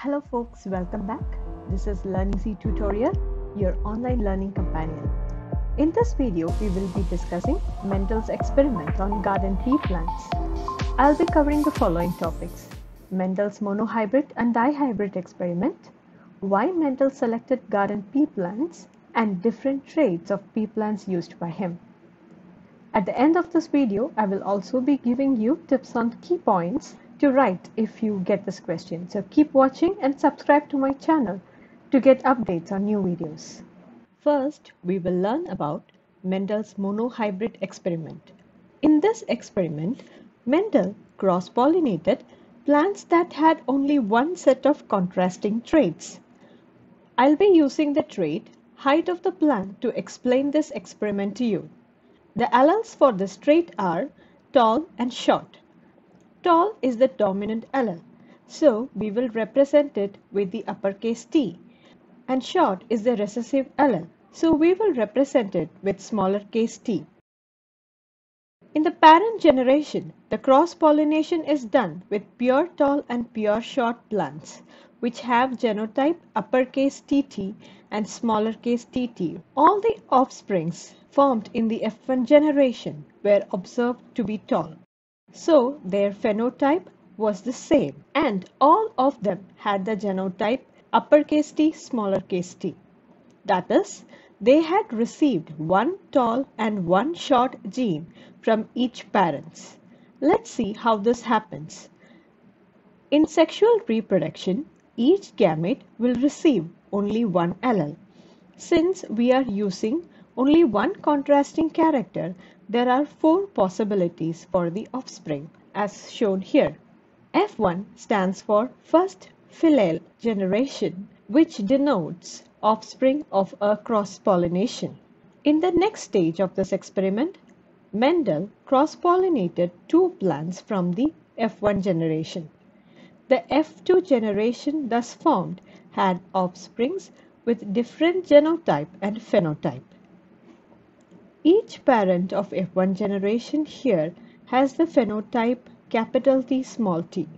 Hello folks, welcome back. This is LearnEasy Tutorial, your online learning companion. In this video, we will be discussing Mendel's experiment on garden pea plants. I'll be covering the following topics. Mendel's monohybrid and dihybrid experiment, why Mendel selected garden pea plants, and different traits of pea plants used by him. At the end of this video, I will also be giving you tips on key points to write if you get this question. So keep watching and subscribe to my channel to get updates on new videos. First, we will learn about Mendel's monohybrid experiment. In this experiment, Mendel cross-pollinated plants that had only one set of contrasting traits. I'll be using the trait height of the plant to explain this experiment to you. The alleles for this trait are tall and short. Tall is the dominant allele, so we will represent it with the uppercase T. And short is the recessive allele, so we will represent it with smaller case t. In the parent generation, the cross-pollination is done with pure tall and pure short plants, which have genotype uppercase TT and smaller case tt. All the offsprings formed in the F1 generation were observed to be tall. So their phenotype was the same and all of them had the genotype uppercase T smaller case t. That is, they had received one tall and one short gene from each parents. Let's see how this happens. In sexual reproduction, each gamete will receive only one allele. Since we are using only one contrasting character, there are four possibilities for the offspring as shown here. F1 stands for first filial generation which denotes offspring of a cross-pollination. In the next stage of this experiment, Mendel cross-pollinated two plants from the F1 generation. The F2 generation thus formed had offsprings with different genotype and phenotype. Each parent of F1 generation here has the phenotype capital T small t.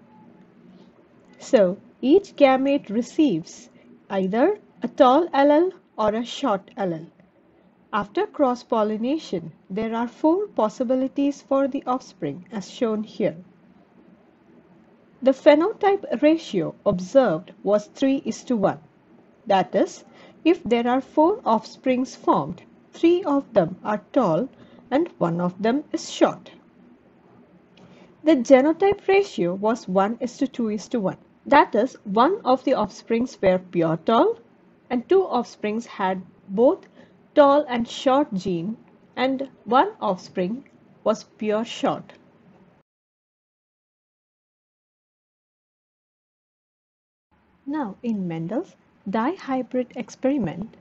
So each gamete receives either a tall allele or a short allele. After cross-pollination, there are four possibilities for the offspring as shown here. The phenotype ratio observed was 3 is to 1. That is, if there are four offsprings formed, three of them are tall and one of them is short. The genotype ratio was 1 is to 2 is to 1. That is, one of the offsprings were pure tall and two offsprings had both tall and short gene and one offspring was pure short. Now in Mendel's dihybrid experiment,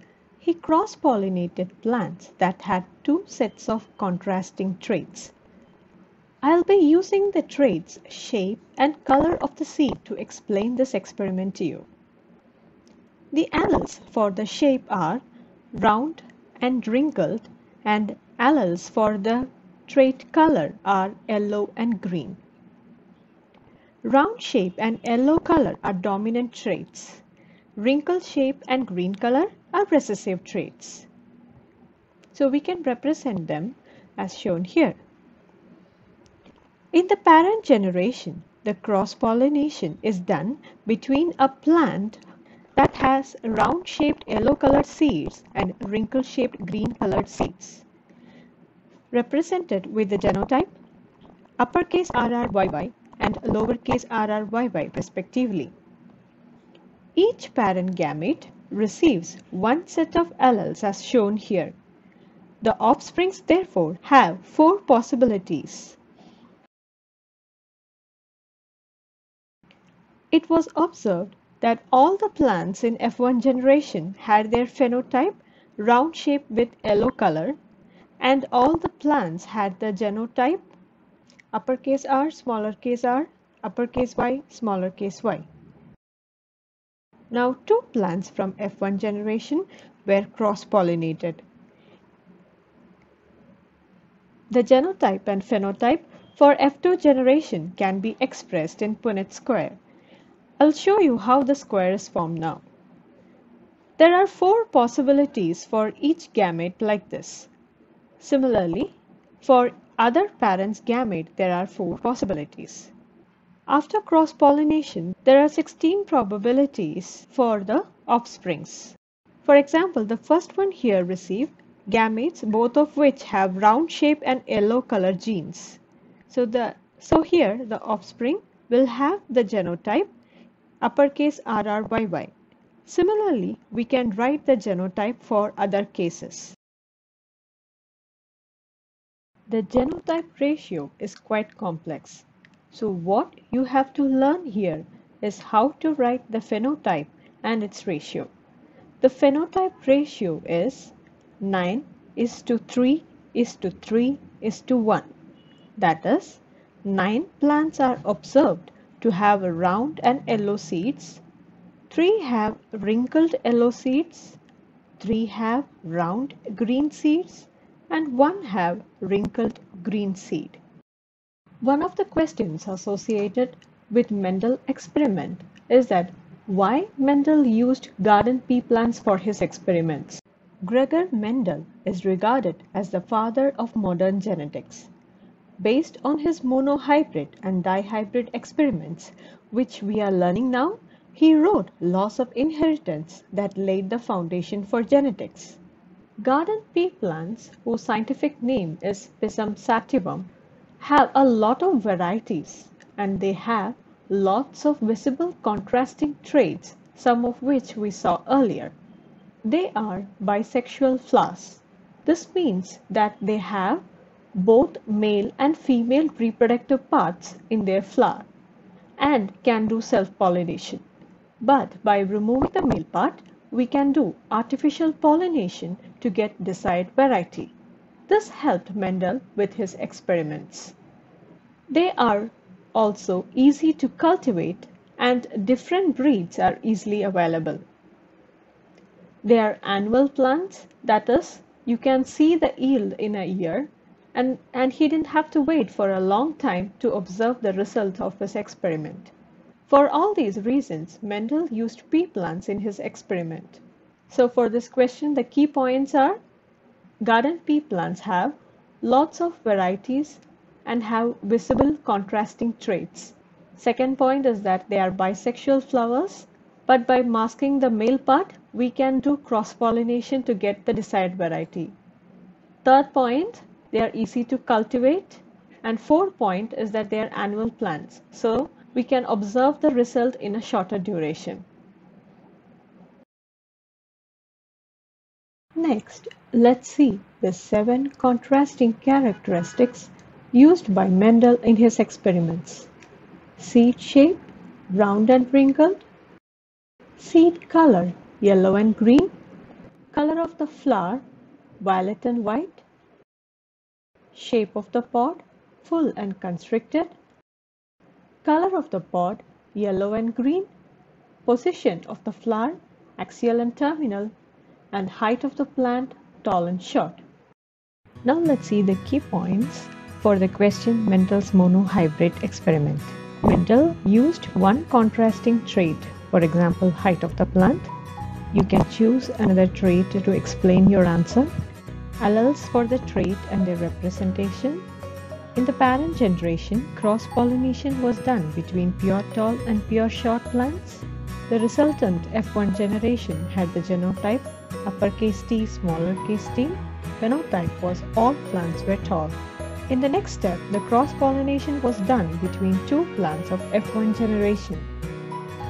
he cross-pollinated plants that had two sets of contrasting traits. I'll be using the traits shape and color of the seed to explain this experiment to you. The alleles for the shape are round and wrinkled and alleles for the trait color are yellow and green. Round shape and yellow color are dominant traits. Wrinkle shape and green color are recessive traits. So we can represent them as shown here. In the parent generation, the cross-pollination is done between a plant that has round-shaped yellow-colored seeds and wrinkle-shaped green-colored seeds. Represented with the genotype uppercase RRYY and lowercase RRYY respectively. Each parent gamete receives one set of alleles as shown here. The offsprings therefore have four possibilities. It was observed that all the plants in F1 generation had their phenotype round shape with yellow color and all the plants had the genotype uppercase R, smaller case r, uppercase Y, smaller case y. Now two plants from F1 generation were cross-pollinated. The genotype and phenotype for F2 generation can be expressed in Punnett square. I'll show you how the square is formed now. There are four possibilities for each gamete like this. Similarly, for other parent's gamete, there are four possibilities. After cross-pollination, there are 16 probabilities for the offsprings. For example, the first one here received gametes, both of which have round shape and yellow color genes. So, the, so here the offspring will have the genotype uppercase RRYY. Similarly, we can write the genotype for other cases. The genotype ratio is quite complex. So what you have to learn here is how to write the phenotype and its ratio. The phenotype ratio is 9 is to 3 is to 3 is to 1. That is, 9 plants are observed to have round and yellow seeds, 3 have wrinkled yellow seeds, 3 have round green seeds, and 1 have wrinkled green seed. One of the questions associated with Mendel experiment is that why Mendel used garden pea plants for his experiments. Gregor Mendel is regarded as the father of modern genetics. Based on his monohybrid and dihybrid experiments, which we are learning now, he wrote Laws of Inheritance that laid the foundation for genetics. Garden pea plants, whose scientific name is Pisum sativum, have a lot of varieties and they have lots of visible contrasting traits, some of which we saw earlier. They are bisexual flowers. This means that they have both male and female reproductive parts in their flower and can do self-pollination. But by removing the male part, we can do artificial pollination to get desired variety. This helped Mendel with his experiments. They are also easy to cultivate and different breeds are easily available. They are annual plants, that is, you can see the yield in a year and, and he didn't have to wait for a long time to observe the result of his experiment. For all these reasons, Mendel used pea plants in his experiment. So for this question, the key points are garden pea plants have lots of varieties and have visible contrasting traits. Second point is that they are bisexual flowers, but by masking the male part, we can do cross-pollination to get the desired variety. Third point, they are easy to cultivate. And fourth point is that they are annual plants. So we can observe the result in a shorter duration. Next, let's see the seven contrasting characteristics used by Mendel in his experiments. Seed shape, round and wrinkled. Seed color, yellow and green. Color of the flower, violet and white. Shape of the pod, full and constricted. Color of the pod, yellow and green. Position of the flower, axial and terminal. And height of the plant, tall and short. Now let's see the key points for the question Mendel's monohybrid experiment. Mendel used one contrasting trait, for example height of the plant. You can choose another trait to explain your answer. Alleles for the trait and their representation. In the parent generation, cross-pollination was done between pure tall and pure short plants. The resultant F1 generation had the genotype uppercase T, smaller case t. Phenotype was all plants were tall. In the next step, the cross-pollination was done between two plants of F1 generation.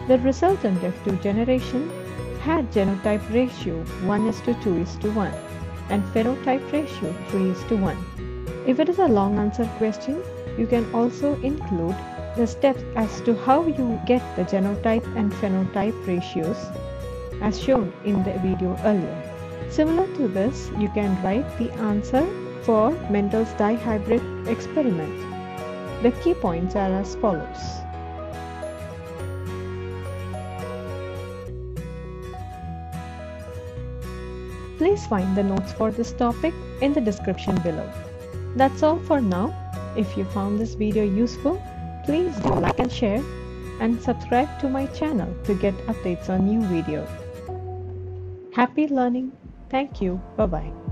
The resultant F2 generation had genotype ratio 1 is to 2 is to 1 and phenotype ratio 3 is to 1. If it is a long answer question, you can also include the steps as to how you get the genotype and phenotype ratios as shown in the video earlier. Similar to this, you can write the answer for Mendel's dihybrid experiment. The key points are as follows. Please find the notes for this topic in the description below. That's all for now. If you found this video useful, please do like and share. and subscribe to my channel to get updates on new videos. Happy learning. Thank you. Bye bye.